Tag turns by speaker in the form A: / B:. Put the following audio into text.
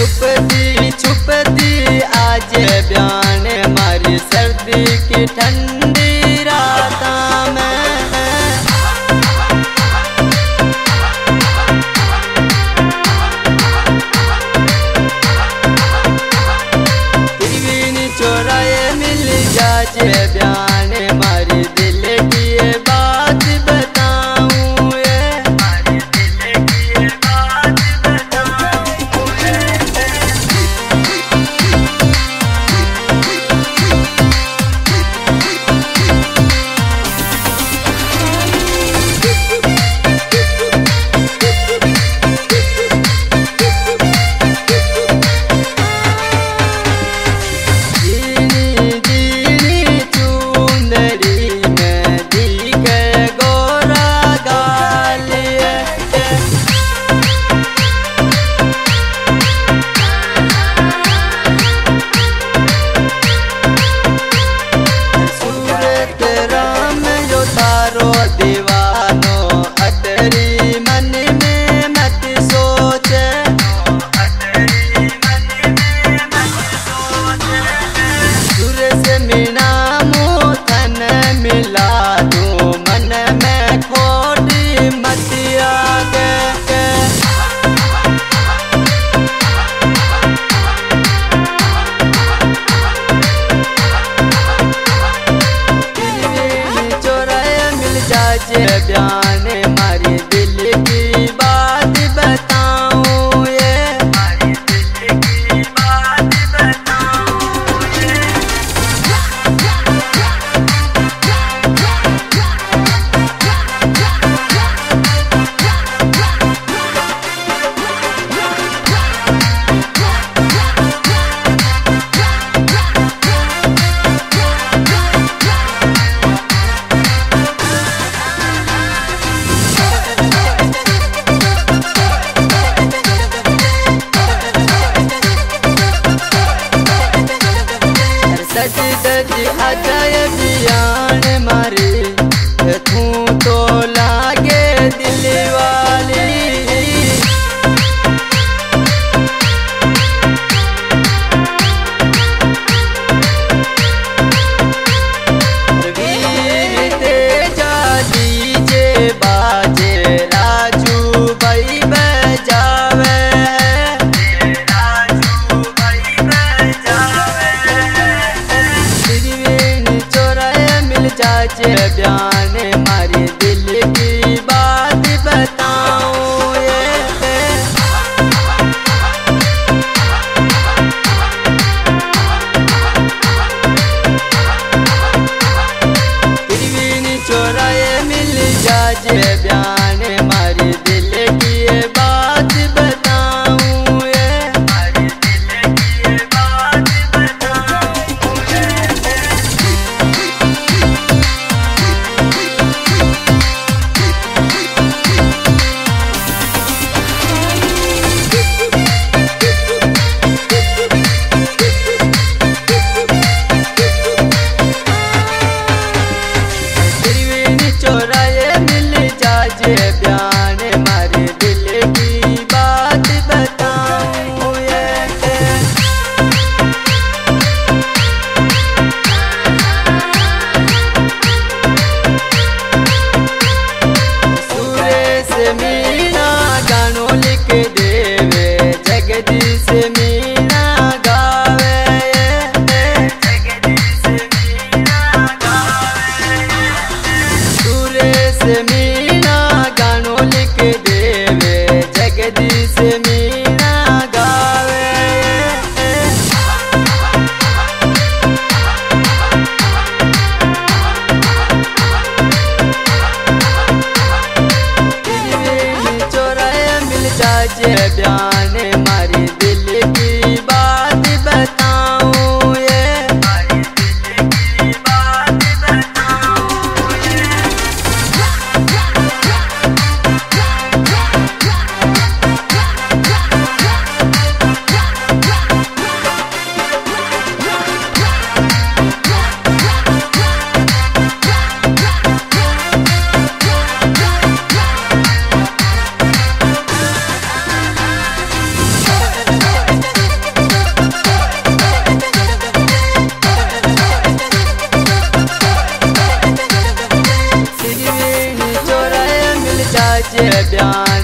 A: छुपती छुपती आज बयान मारी सर्दी की ठंडी रात में। चोराए मिल जाए बयान जाने जाजे बयान